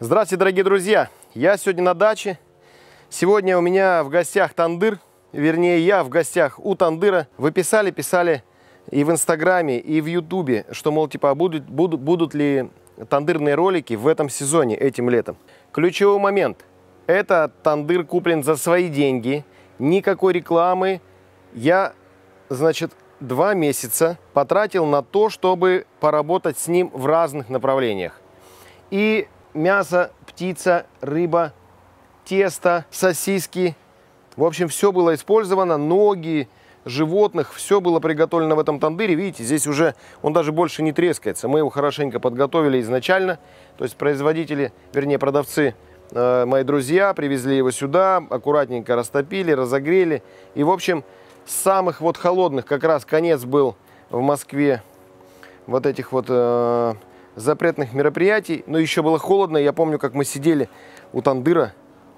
Здравствуйте, дорогие друзья! Я сегодня на даче. Сегодня у меня в гостях Тандыр. Вернее, я в гостях у Тандыра. Вы писали, писали и в Инстаграме, и в Ютубе, что, мол, типа, а будут, будут, будут ли тандырные ролики в этом сезоне, этим летом. Ключевой момент. Это тандыр куплен за свои деньги. Никакой рекламы. Я, значит, два месяца потратил на то, чтобы поработать с ним в разных направлениях. И мясо, птица, рыба, тесто, сосиски. В общем, все было использовано, ноги животных, все было приготовлено в этом тандыре. Видите, здесь уже он даже больше не трескается. Мы его хорошенько подготовили изначально. То есть производители, вернее продавцы, э, мои друзья, привезли его сюда, аккуратненько растопили, разогрели. И, в общем, самых вот холодных как раз конец был в Москве вот этих вот э, запретных мероприятий, но еще было холодно. Я помню, как мы сидели у тандыра,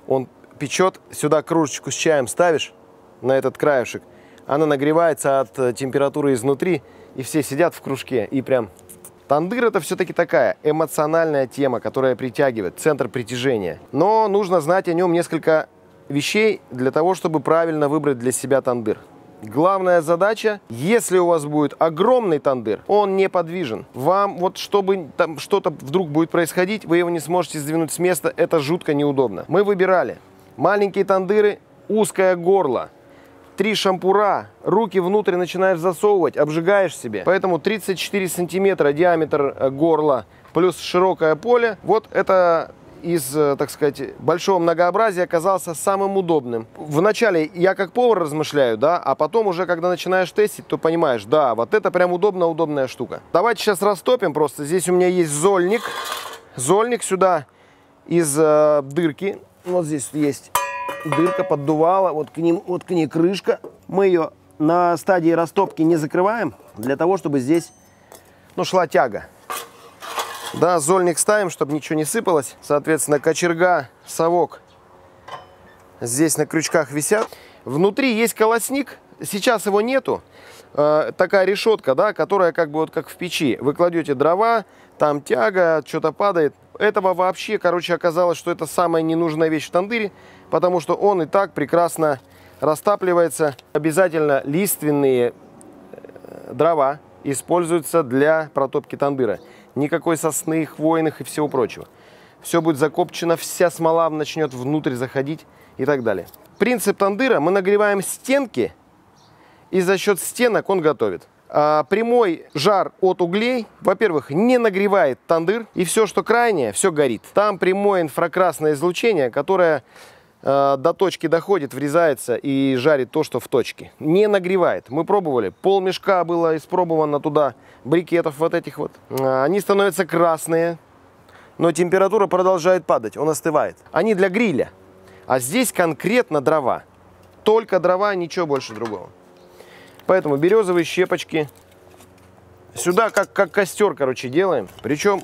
он печет, сюда кружечку с чаем ставишь на этот краешек, она нагревается от э, температуры изнутри, и все сидят в кружке, и прям... Тандыр это все-таки такая эмоциональная тема, которая притягивает, центр притяжения. Но нужно знать о нем несколько вещей для того, чтобы правильно выбрать для себя тандыр. Главная задача, если у вас будет огромный тандыр, он неподвижен. Вам вот чтобы там что-то вдруг будет происходить, вы его не сможете сдвинуть с места, это жутко неудобно. Мы выбирали маленькие тандыры, узкое горло, три шампура, руки внутрь начинаешь засовывать, обжигаешь себе. Поэтому 34 сантиметра диаметр э, горла плюс широкое поле. Вот это из, э, так сказать, большого многообразия оказался самым удобным. Вначале я как повар размышляю, да, а потом уже, когда начинаешь тестить, то понимаешь, да, вот это прям удобно, удобная штука. Давайте сейчас растопим просто. Здесь у меня есть зольник. Зольник сюда из э, дырки. Вот здесь есть дырка, поддувала, вот к, ним, вот к ней крышка. Мы ее на стадии растопки не закрываем, для того, чтобы здесь ну, шла тяга. Да, зольник ставим, чтобы ничего не сыпалось. Соответственно, кочерга, совок здесь на крючках висят. Внутри есть колосник, сейчас его нету. Э, такая решетка, да, которая как бы вот как в печи. Вы кладете дрова, там тяга, что-то падает. Этого вообще, короче, оказалось, что это самая ненужная вещь в тандыре, потому что он и так прекрасно растапливается. Обязательно лиственные э, дрова используются для протопки тандыра никакой сосны, хвойных и всего прочего. Все будет закопчено, вся смола начнет внутрь заходить и так далее. Принцип тандыра, мы нагреваем стенки, и за счет стенок он готовит. А прямой жар от углей, во-первых, не нагревает тандыр, и все, что крайнее, все горит. Там прямое инфракрасное излучение, которое до точки доходит, врезается и жарит то, что в точке. Не нагревает. Мы пробовали. Пол мешка было испробовано туда брикетов вот этих вот. А, они становятся красные, но температура продолжает падать, он остывает. Они для гриля. А здесь конкретно дрова. Только дрова, ничего больше другого. Поэтому березовые щепочки. Сюда как, как костер, короче, делаем. Причем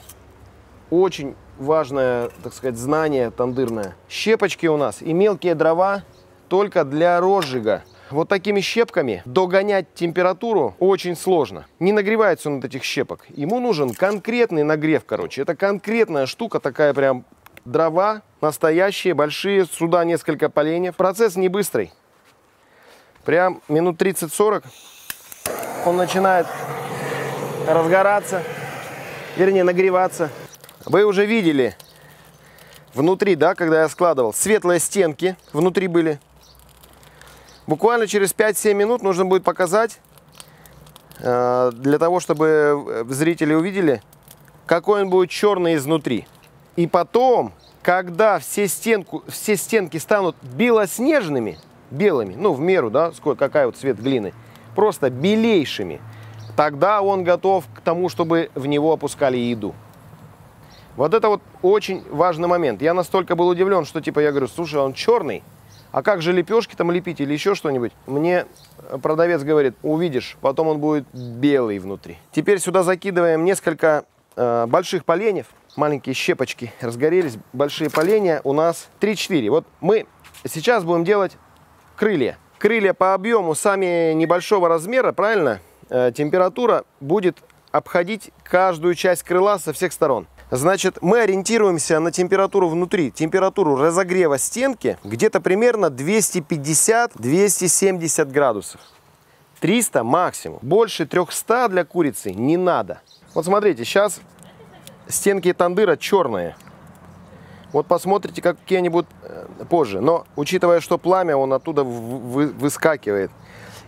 очень важное, так сказать, знание тандырное. Щепочки у нас и мелкие дрова только для розжига вот такими щепками догонять температуру очень сложно. Не нагревается он от этих щепок. Ему нужен конкретный нагрев, короче. Это конкретная штука, такая прям дрова, настоящие, большие, сюда несколько поленьев. Процесс не быстрый. Прям минут 30-40 он начинает разгораться, вернее нагреваться. Вы уже видели внутри, да, когда я складывал, светлые стенки внутри были. Буквально через 5-7 минут нужно будет показать, э, для того, чтобы зрители увидели, какой он будет черный изнутри. И потом, когда все, стенку, все стенки станут белоснежными, белыми, ну в меру, да, сколько, какая вот цвет глины, просто белейшими, тогда он готов к тому, чтобы в него опускали еду. Вот это вот очень важный момент. Я настолько был удивлен, что типа я говорю, слушай, он черный, а как же лепешки там лепить или еще что-нибудь? Мне продавец говорит, увидишь, потом он будет белый внутри. Теперь сюда закидываем несколько э, больших поленьев, маленькие щепочки разгорелись, большие поленья у нас 3-4. Вот мы сейчас будем делать крылья. Крылья по объему сами небольшого размера, правильно? Э, температура будет обходить каждую часть крыла со всех сторон. Значит, мы ориентируемся на температуру внутри, температуру разогрева стенки где-то примерно 250-270 градусов. 300 максимум. Больше 300 для курицы не надо. Вот смотрите, сейчас стенки тандыра черные. Вот посмотрите, какие они будут э, позже. Но учитывая, что пламя, он оттуда выскакивает.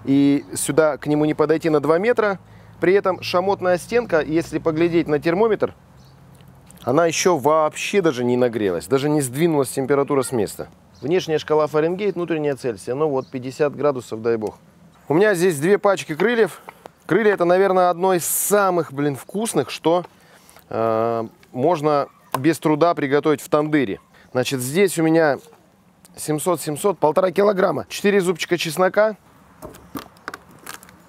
И сюда к нему не подойти на 2 метра. При этом шамотная стенка, если поглядеть на термометр, она еще вообще даже не нагрелась. Даже не сдвинулась температура с места. Внешняя шкала Фаренгейт, внутренняя Цельсия. Ну вот 50 градусов, дай бог. У меня здесь две пачки крыльев. Крылья это, наверное, одно из самых, блин, вкусных, что э, можно без труда приготовить в тандыре. Значит, здесь у меня 700-700, полтора килограмма. Четыре зубчика чеснока.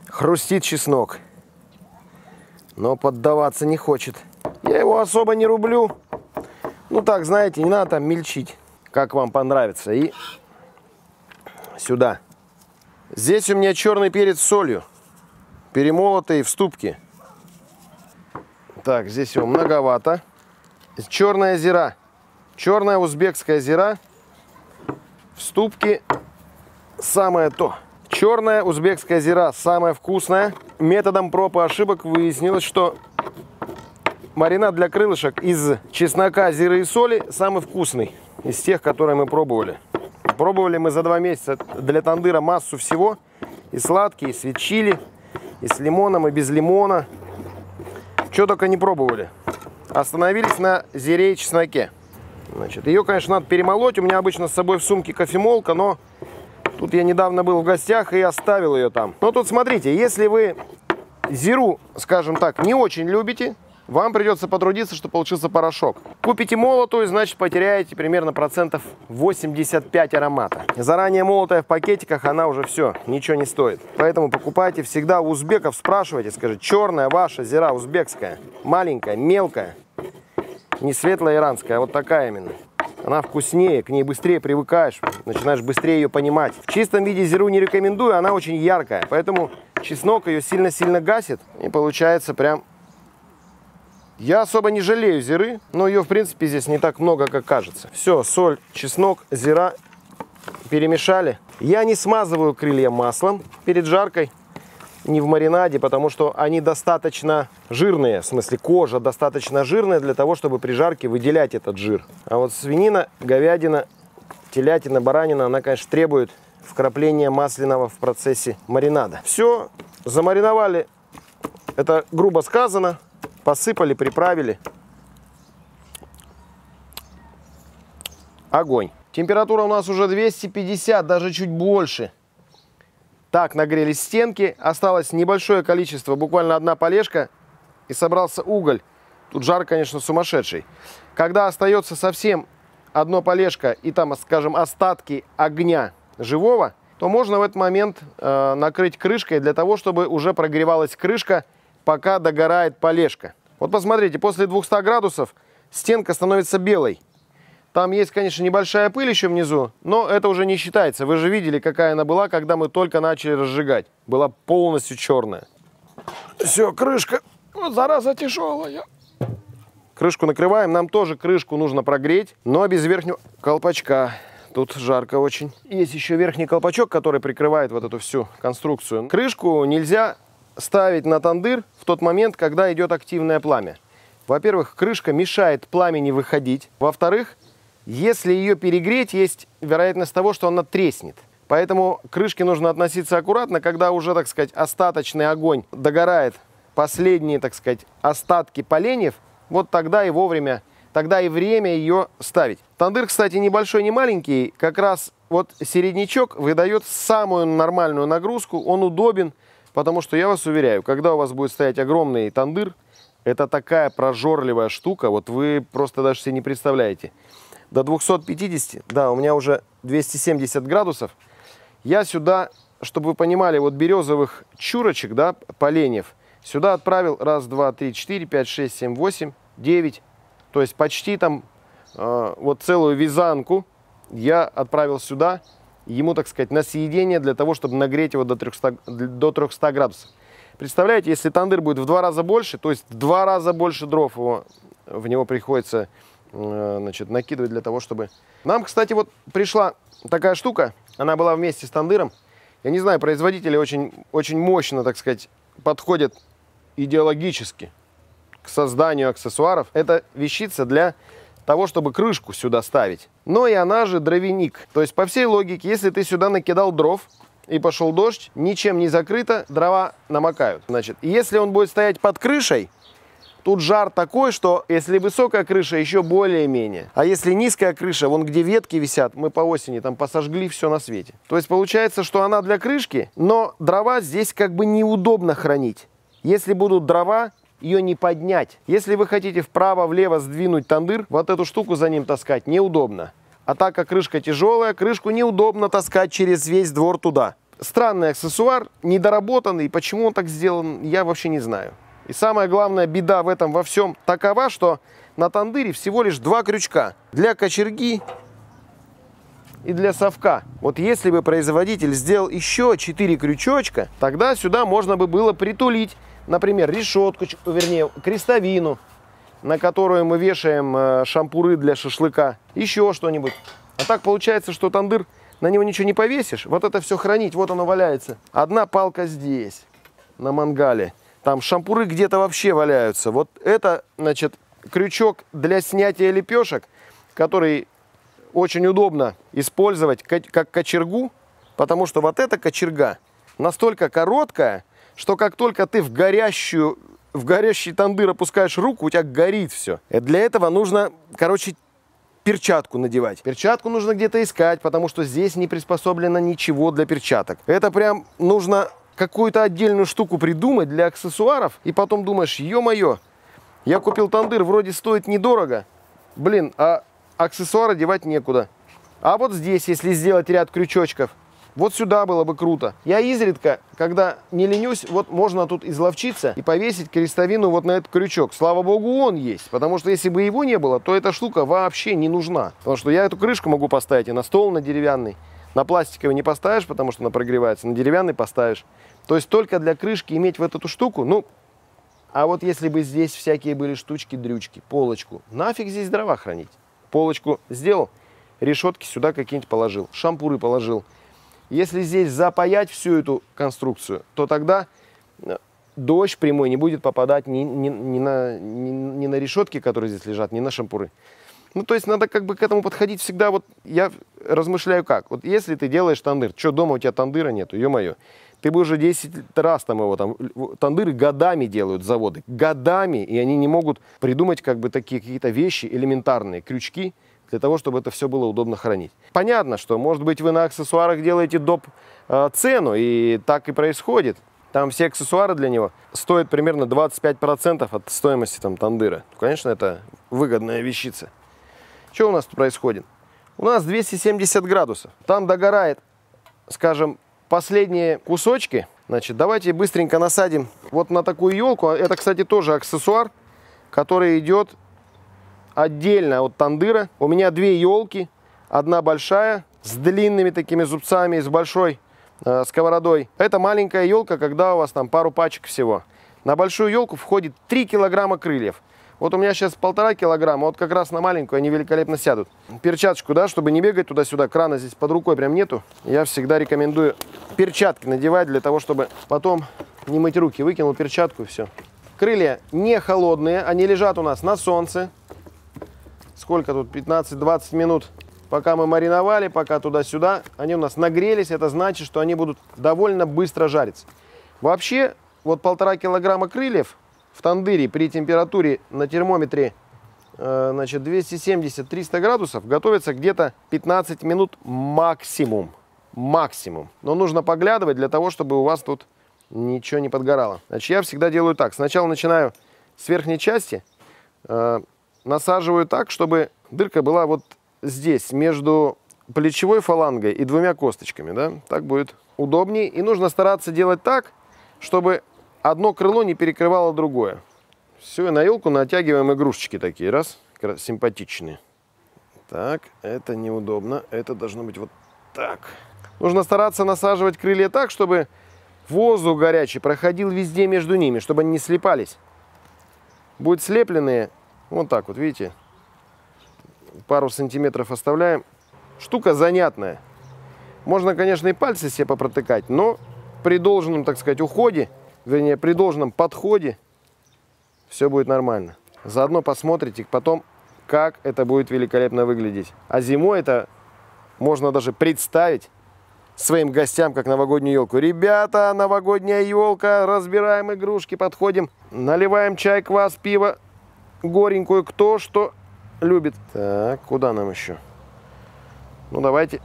Хрустит чеснок. Но поддаваться не хочет. Я его особо не рублю. Ну так, знаете, не надо там мельчить, как вам понравится. И сюда. Здесь у меня черный перец с солью, перемолотый в ступке. Так, здесь его многовато. Черная зира. Черная узбекская зира в ступке самое то. Черная узбекская зира самая вкусная. Методом проб и ошибок выяснилось, что маринад для крылышек из чеснока, зиры и соли самый вкусный из тех, которые мы пробовали. Пробовали мы за два месяца для тандыра массу всего. И сладкие, и с чили, и с лимоном, и без лимона. Что только не пробовали. Остановились на зире и чесноке. Значит, ее, конечно, надо перемолоть. У меня обычно с собой в сумке кофемолка, но тут я недавно был в гостях и оставил ее там. Но тут смотрите, если вы зиру, скажем так, не очень любите, вам придется потрудиться, чтобы получился порошок. Купите молотую, значит потеряете примерно процентов 85 аромата. Заранее молотая в пакетиках, она уже все, ничего не стоит. Поэтому покупайте всегда у узбеков, спрашивайте, скажите, черная ваша зира узбекская, маленькая, мелкая, не светлая иранская, а вот такая именно. Она вкуснее, к ней быстрее привыкаешь, начинаешь быстрее ее понимать. В чистом виде зиру не рекомендую, она очень яркая, поэтому чеснок ее сильно-сильно гасит и получается прям я особо не жалею зиры, но ее, в принципе, здесь не так много, как кажется. Все, соль, чеснок, зира перемешали. Я не смазываю крылья маслом перед жаркой, не в маринаде, потому что они достаточно жирные, в смысле кожа достаточно жирная для того, чтобы при жарке выделять этот жир. А вот свинина, говядина, телятина, баранина, она, конечно, требует вкрапления масляного в процессе маринада. Все, замариновали, это грубо сказано, Посыпали, приправили. Огонь. Температура у нас уже 250, даже чуть больше. Так, нагрелись стенки. Осталось небольшое количество, буквально одна полежка. И собрался уголь. Тут жар, конечно, сумасшедший. Когда остается совсем одно полежка и там, скажем, остатки огня живого, то можно в этот момент э, накрыть крышкой для того, чтобы уже прогревалась крышка, пока догорает полежка. Вот посмотрите, после 200 градусов стенка становится белой. Там есть, конечно, небольшая пыль еще внизу, но это уже не считается. Вы же видели, какая она была, когда мы только начали разжигать. Была полностью черная. Все, крышка. Вот зараза тяжелая. Крышку накрываем. Нам тоже крышку нужно прогреть, но без верхнего колпачка. Тут жарко очень. Есть еще верхний колпачок, который прикрывает вот эту всю конструкцию. Крышку нельзя ставить на тандыр в тот момент, когда идет активное пламя. Во-первых, крышка мешает пламени выходить. Во-вторых, если ее перегреть, есть вероятность того, что она треснет. Поэтому к крышке нужно относиться аккуратно, когда уже, так сказать, остаточный огонь догорает, последние, так сказать, остатки поленьев, вот тогда и вовремя, тогда и время ее ставить. Тандыр, кстати, небольшой, не маленький, как раз вот середнячок выдает самую нормальную нагрузку, он удобен, Потому что я вас уверяю, когда у вас будет стоять огромный тандыр, это такая прожорливая штука, вот вы просто даже себе не представляете. До 250, да, у меня уже 270 градусов. Я сюда, чтобы вы понимали, вот березовых чурочек, да, поленьев, сюда отправил раз, два, три, четыре, пять, шесть, семь, восемь, девять. То есть почти там э, вот целую вязанку я отправил сюда ему, так сказать, на съедение для того, чтобы нагреть его до 300, до 300 градусов. Представляете, если тандыр будет в два раза больше, то есть в два раза больше дров его в него приходится э, значит, накидывать для того, чтобы... Нам, кстати, вот пришла такая штука, она была вместе с тандыром. Я не знаю, производители очень, очень мощно, так сказать, подходят идеологически к созданию аксессуаров. Это вещица для того, чтобы крышку сюда ставить. Но и она же дровяник. То есть по всей логике, если ты сюда накидал дров, и пошел дождь, ничем не закрыто, дрова намокают. Значит, если он будет стоять под крышей, тут жар такой, что если высокая крыша, еще более-менее. А если низкая крыша, вон где ветки висят, мы по осени там посожгли все на свете. То есть получается, что она для крышки, но дрова здесь как бы неудобно хранить. Если будут дрова, ее не поднять. Если вы хотите вправо-влево сдвинуть тандыр, вот эту штуку за ним таскать неудобно. А так как крышка тяжелая, крышку неудобно таскать через весь двор туда. Странный аксессуар, недоработанный. Почему он так сделан, я вообще не знаю. И самая главная беда в этом во всем такова, что на тандыре всего лишь два крючка. Для кочерги и для совка. Вот если бы производитель сделал еще 4 крючочка, тогда сюда можно бы было притулить например, решетку, вернее, крестовину, на которую мы вешаем э, шампуры для шашлыка, еще что-нибудь. А так получается, что тандыр, на него ничего не повесишь, вот это все хранить, вот оно валяется. Одна палка здесь, на мангале. Там шампуры где-то вообще валяются. Вот это, значит, крючок для снятия лепешек, который очень удобно использовать как кочергу, потому что вот эта кочерга настолько короткая, что как только ты в горящую, в горящий тандыр опускаешь руку, у тебя горит все. И для этого нужно, короче, перчатку надевать. Перчатку нужно где-то искать, потому что здесь не приспособлено ничего для перчаток. Это прям нужно какую-то отдельную штуку придумать для аксессуаров, и потом думаешь, ё-моё, я купил тандыр, вроде стоит недорого, блин, а аксессуары девать некуда. А вот здесь, если сделать ряд крючочков, вот сюда было бы круто. Я изредка, когда не ленюсь, вот можно тут изловчиться и повесить крестовину вот на этот крючок. Слава богу, он есть. Потому что если бы его не было, то эта штука вообще не нужна. Потому что я эту крышку могу поставить и на стол, на деревянный. На пластиковый не поставишь, потому что она прогревается. На деревянный поставишь. То есть только для крышки иметь вот эту штуку, ну, а вот если бы здесь всякие были штучки-дрючки, полочку, нафиг здесь дрова хранить? Полочку сделал, решетки сюда какие-нибудь положил, шампуры положил, если здесь запаять всю эту конструкцию, то тогда э, дождь прямой не будет попадать ни, ни, ни, на, ни, ни на решетки, которые здесь лежат, ни на шампуры. Ну, то есть надо как бы к этому подходить всегда. Вот я размышляю как. Вот если ты делаешь тандыр, что дома у тебя тандыра нету, ё-моё, ты бы уже 10 раз там его там, тандыры годами делают заводы, годами, и они не могут придумать как бы такие какие-то вещи элементарные, крючки, для того, чтобы это все было удобно хранить. Понятно, что, может быть, вы на аксессуарах делаете доп. Э, цену, и так и происходит. Там все аксессуары для него стоят примерно 25% от стоимости там, тандыра. Конечно, это выгодная вещица. Что у нас тут происходит? У нас 270 градусов. Там догорает, скажем, последние кусочки. Значит, давайте быстренько насадим вот на такую елку. Это, кстати, тоже аксессуар, который идет отдельно от тандыра. У меня две елки. Одна большая, с длинными такими зубцами, с большой э, сковородой. Это маленькая елка, когда у вас там пару пачек всего. На большую елку входит 3 килограмма крыльев. Вот у меня сейчас полтора килограмма, вот как раз на маленькую они великолепно сядут. Перчаточку, да, чтобы не бегать туда-сюда, крана здесь под рукой прям нету. Я всегда рекомендую перчатки надевать для того, чтобы потом не мыть руки. Выкинул перчатку и все. Крылья не холодные, они лежат у нас на солнце сколько тут, 15-20 минут, пока мы мариновали, пока туда-сюда, они у нас нагрелись, это значит, что они будут довольно быстро жариться. Вообще, вот полтора килограмма крыльев в тандыре при температуре на термометре э, значит, 270-300 градусов готовится где-то 15 минут максимум. Максимум. Но нужно поглядывать для того, чтобы у вас тут ничего не подгорало. Значит, я всегда делаю так. Сначала начинаю с верхней части. Насаживаю так, чтобы дырка была вот здесь, между плечевой фалангой и двумя косточками. Да? Так будет удобнее. И нужно стараться делать так, чтобы одно крыло не перекрывало другое. Все, и на елку натягиваем игрушечки такие. Раз, симпатичные. Так, это неудобно. Это должно быть вот так. Нужно стараться насаживать крылья так, чтобы воздух горячий проходил везде между ними, чтобы они не слепались. Будет слепленные, Вот так вот, видите? Пару сантиметров оставляем. Штука занятная. Можно, конечно, и пальцы себе попротыкать, но при должном, так сказать, уходе, вернее, при должном подходе, все будет нормально. Заодно посмотрите потом, как это будет великолепно выглядеть. А зимой это можно даже представить своим гостям, как новогоднюю елку. Ребята, новогодняя елка, разбираем игрушки, подходим, наливаем чай, квас, пиво, горенькую, кто что любит. Так, куда нам еще? Ну, давайте.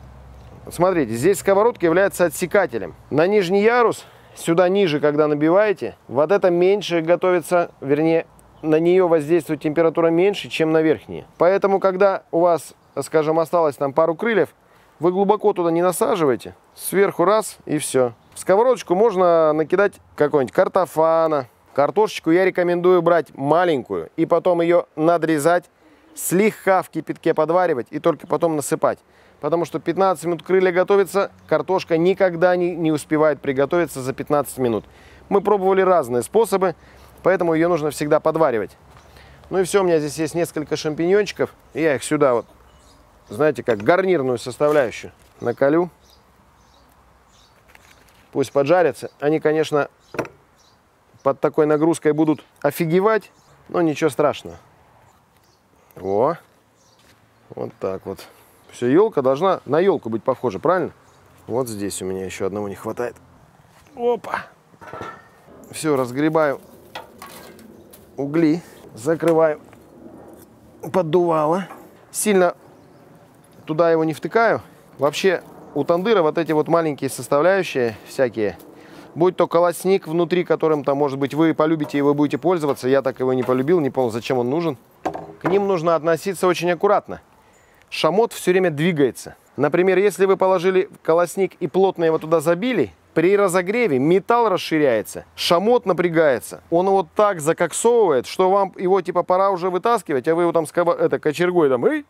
Смотрите, здесь сковородка является отсекателем. На нижний ярус, сюда ниже, когда набиваете, вот это меньше готовится, вернее, на нее воздействует температура меньше, чем на верхние. Поэтому, когда у вас, скажем, осталось там пару крыльев, вы глубоко туда не насаживаете, сверху раз и все. В сковородочку можно накидать какой-нибудь картофана. Картошечку я рекомендую брать маленькую и потом ее надрезать, слегка в кипятке подваривать и только потом насыпать. Потому что 15 минут крылья готовится, картошка никогда не, не успевает приготовиться за 15 минут. Мы пробовали разные способы, поэтому ее нужно всегда подваривать. Ну и все, у меня здесь есть несколько шампиньончиков. Я их сюда вот знаете, как гарнирную составляющую наколю. Пусть поджарятся. Они, конечно, под такой нагрузкой будут офигевать, но ничего страшного. О, вот так вот. Все, елка должна на елку быть похожа, правильно? Вот здесь у меня еще одного не хватает. Опа! Все, разгребаю угли, закрываю поддувало. Сильно туда его не втыкаю. Вообще у тандыра вот эти вот маленькие составляющие всякие, будь то колосник внутри, которым там, может быть, вы полюбите и вы будете пользоваться, я так его не полюбил, не понял, зачем он нужен. К ним нужно относиться очень аккуратно. Шамот все время двигается. Например, если вы положили колосник и плотно его туда забили, при разогреве металл расширяется, шамот напрягается, он вот так закоксовывает, что вам его типа пора уже вытаскивать, а вы его там с это, кочергой там, эй,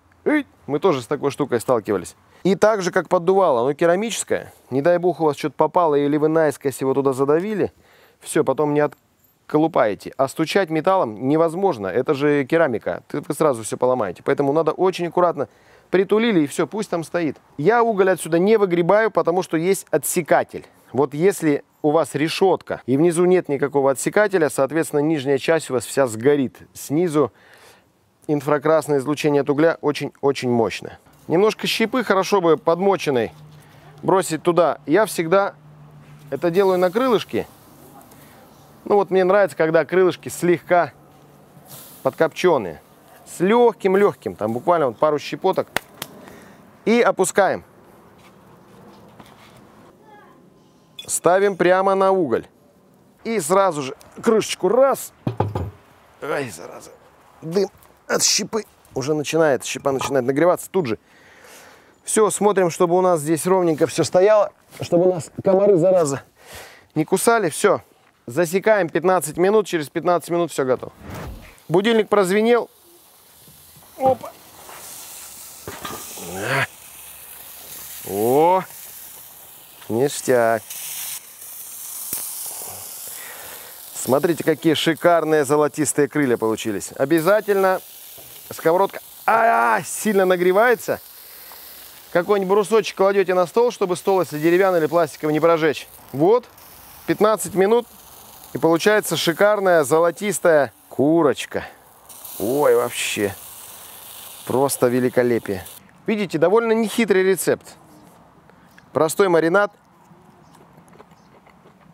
мы тоже с такой штукой сталкивались. И так же, как поддувало, оно керамическое. Не дай бог у вас что-то попало, или вы наискось его туда задавили, все, потом не отколупаете. А стучать металлом невозможно, это же керамика, вы сразу все поломаете. Поэтому надо очень аккуратно притулили, и все, пусть там стоит. Я уголь отсюда не выгребаю, потому что есть отсекатель. Вот если у вас решетка и внизу нет никакого отсекателя, соответственно, нижняя часть у вас вся сгорит. Снизу инфракрасное излучение от угля очень-очень мощное. Немножко щепы хорошо бы подмоченной бросить туда. Я всегда это делаю на крылышки. Ну вот мне нравится, когда крылышки слегка подкопченые. С легким-легким, там буквально вот пару щепоток. И опускаем. Ставим прямо на уголь. И сразу же крышечку раз. Ай, зараза. Дым от щепы уже начинает, щепа начинает нагреваться тут же. Все, смотрим, чтобы у нас здесь ровненько все стояло, чтобы у нас комары, зараза, не кусали. Все, засекаем 15 минут, через 15 минут все готово. Будильник прозвенел. Опа. О, ништяк. Смотрите, какие шикарные золотистые крылья получились. Обязательно сковородка а, -а, -а сильно нагревается. Какой-нибудь брусочек кладете на стол, чтобы стол, если деревянный или пластиковый, не прожечь. Вот, 15 минут, и получается шикарная золотистая курочка. Ой, вообще, просто великолепие. Видите, довольно нехитрый рецепт. Простой маринад,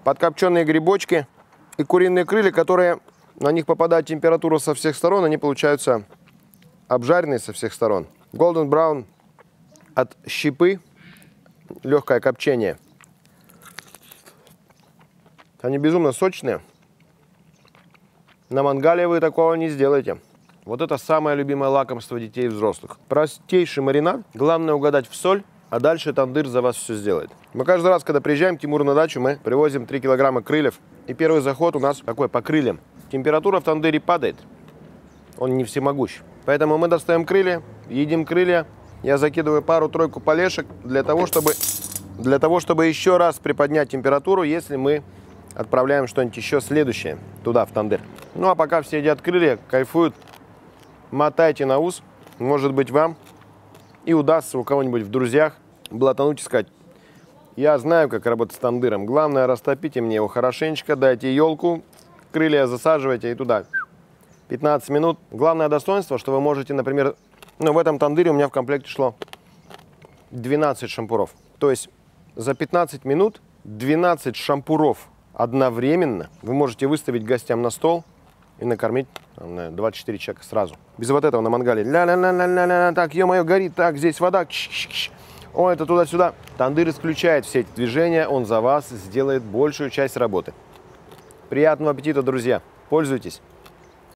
подкопченные грибочки – и куриные крылья, которые на них попадает температура со всех сторон, они получаются обжаренные со всех сторон. Golden Brown от щепы, легкое копчение. Они безумно сочные. На мангале вы такого не сделаете. Вот это самое любимое лакомство детей и взрослых. Простейший маринад. Главное угадать в соль, а дальше тандыр за вас все сделает. Мы каждый раз, когда приезжаем к Тимуру на дачу, мы привозим 3 килограмма крыльев и первый заход у нас такой по крыльям. Температура в тандыре падает. Он не всемогущ. Поэтому мы достаем крылья, едим крылья. Я закидываю пару-тройку полешек для того, чтобы, для того, чтобы еще раз приподнять температуру, если мы отправляем что-нибудь еще следующее туда, в тандыр. Ну а пока все едят крылья, кайфуют, мотайте на ус. Может быть, вам и удастся у кого-нибудь в друзьях блатануть и сказать, я знаю, как работать с тандыром. Главное, растопите мне его хорошенечко, дайте елку, крылья засаживайте и туда. 15 минут. Главное достоинство, что вы можете, например, ну, в этом тандыре у меня в комплекте шло 12 шампуров. То есть за 15 минут 12 шампуров одновременно вы можете выставить гостям на стол и накормить там, 24 человека сразу. Без вот этого на мангале. Ля-ля-ля-ля-ля, так, ё-моё, горит, так, здесь вода. Ч -ч -ч. О, это туда-сюда. Тандыр исключает все эти движения, он за вас сделает большую часть работы. Приятного аппетита, друзья. Пользуйтесь.